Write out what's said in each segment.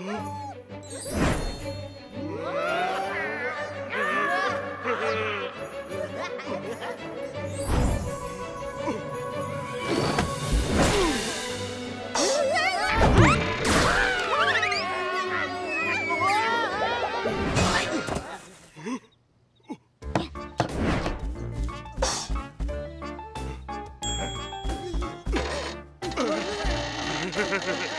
Huh? Huh?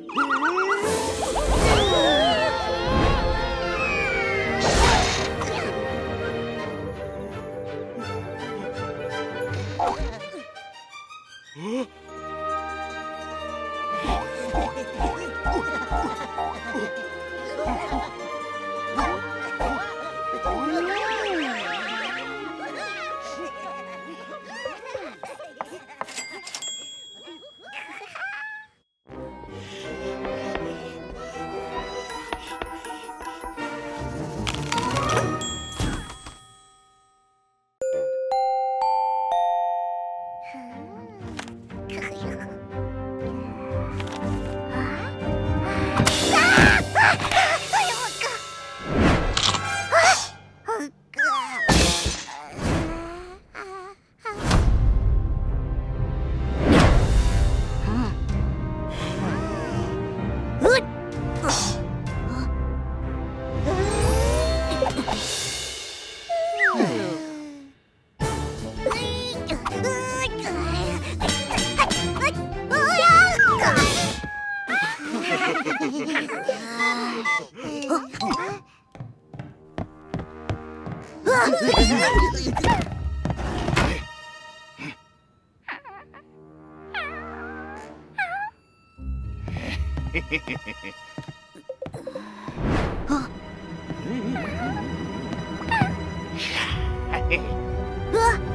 うわっ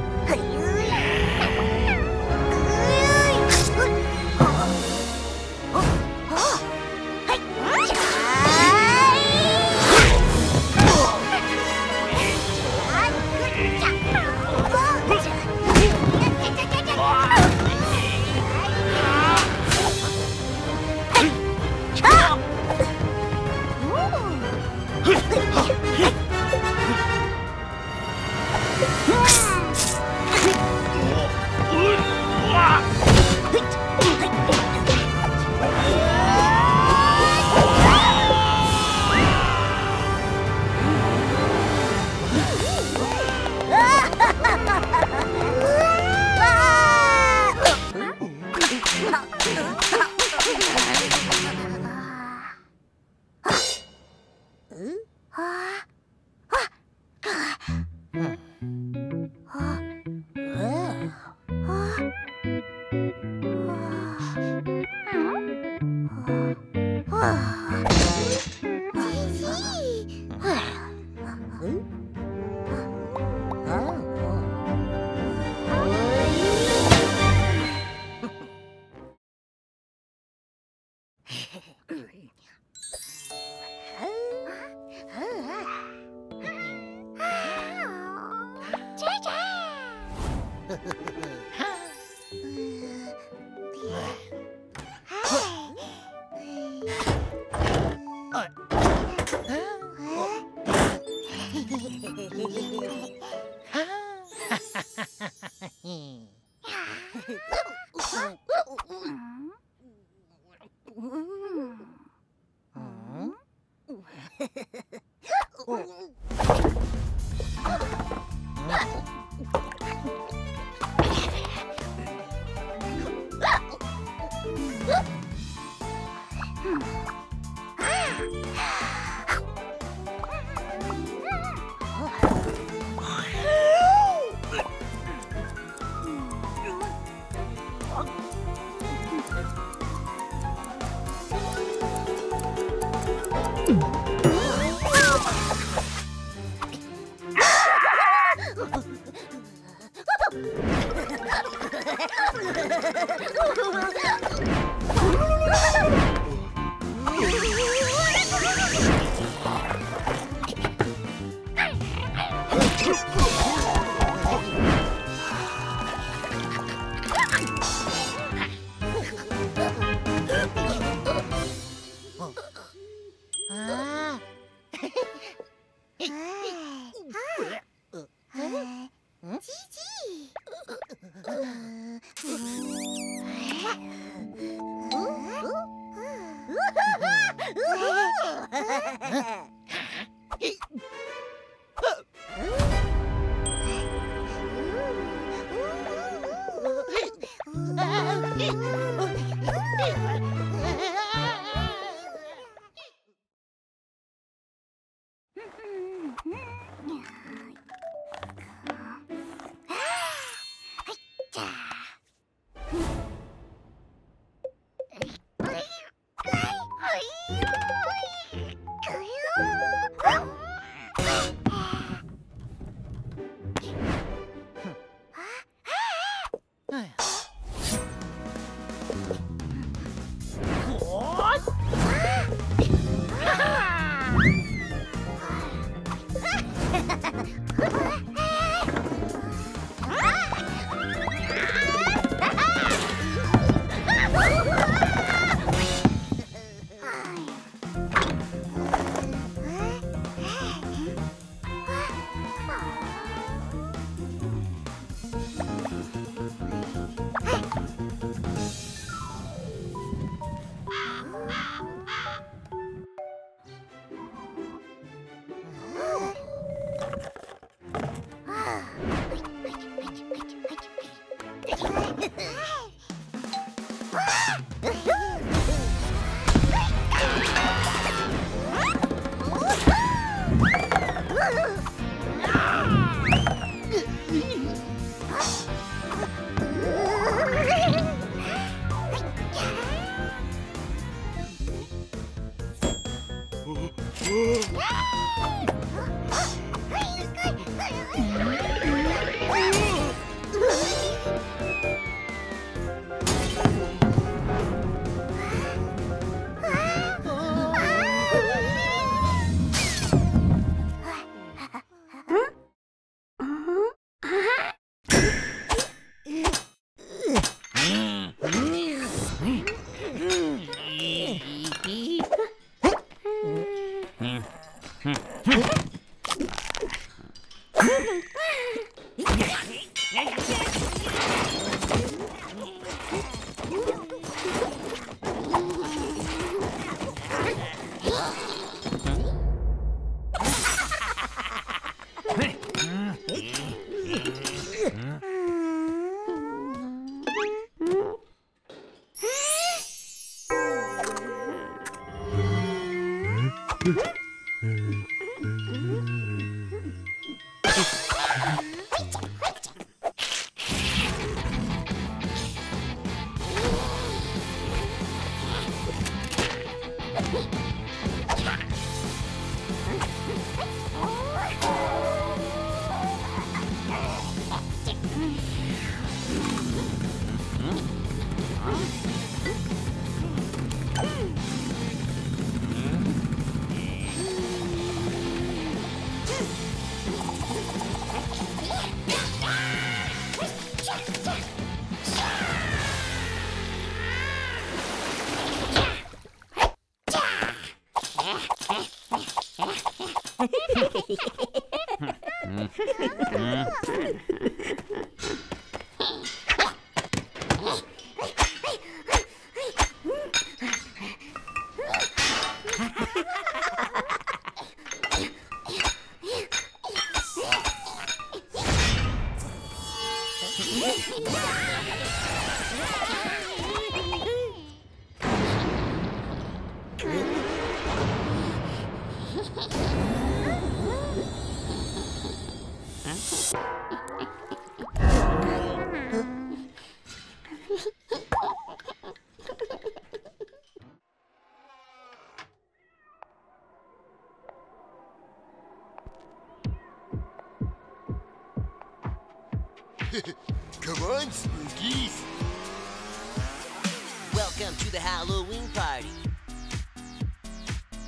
Halloween party.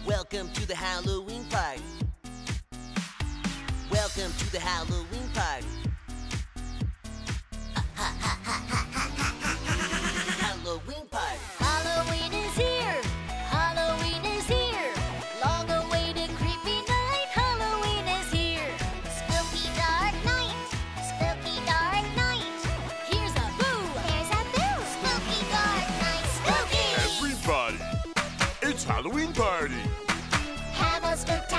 Welcome to the Halloween party. Welcome to the Halloween party. Halloween party. Have a spectacular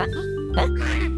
아!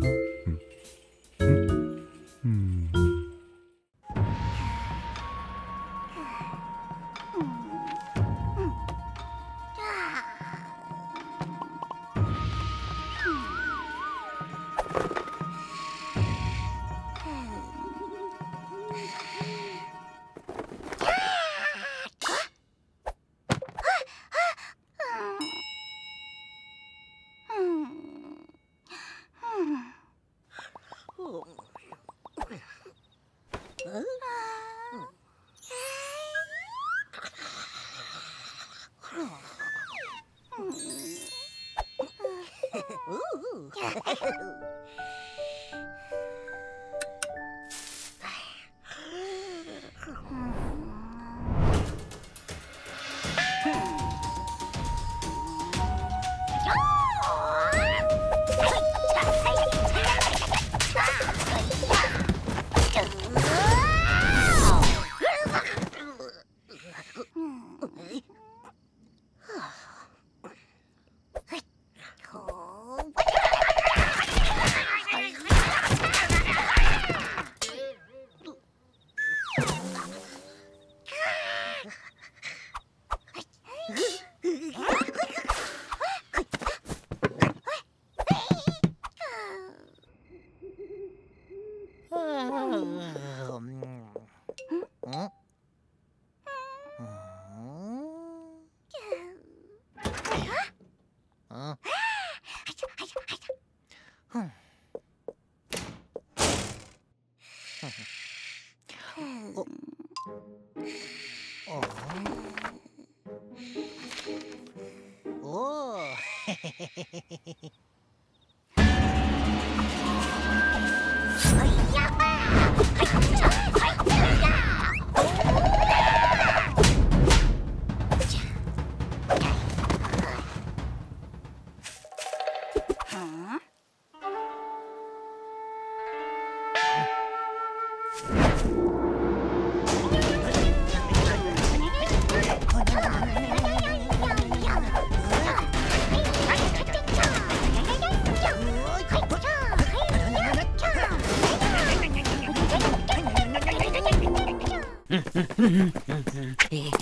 Mm-hmm.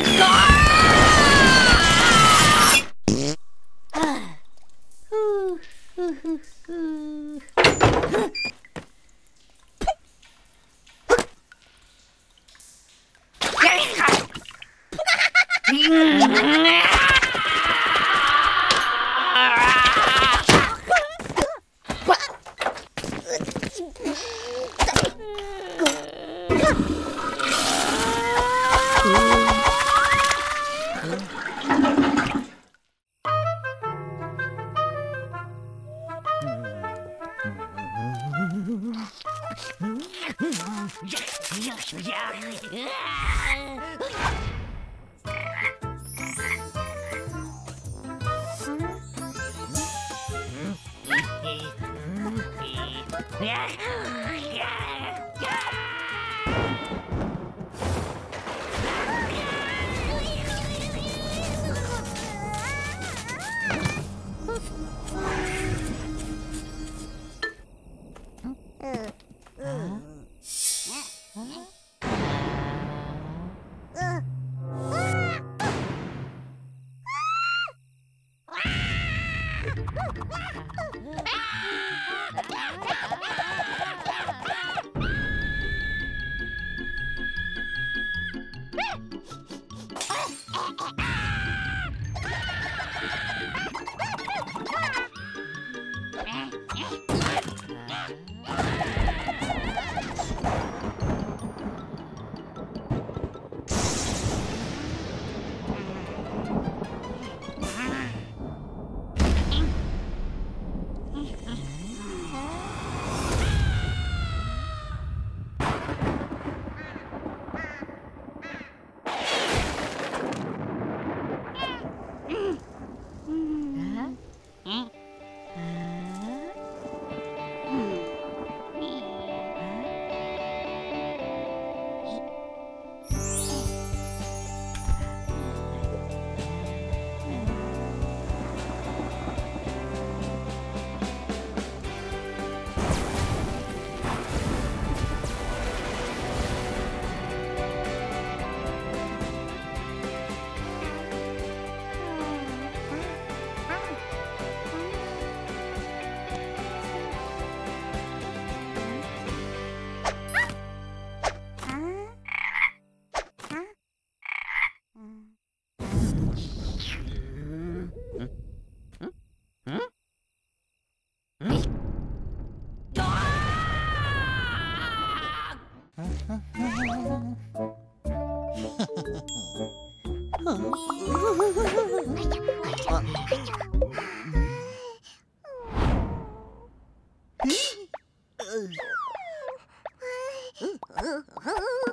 Ja. Ooh.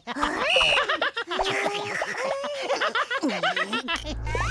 なに?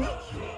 Let's go.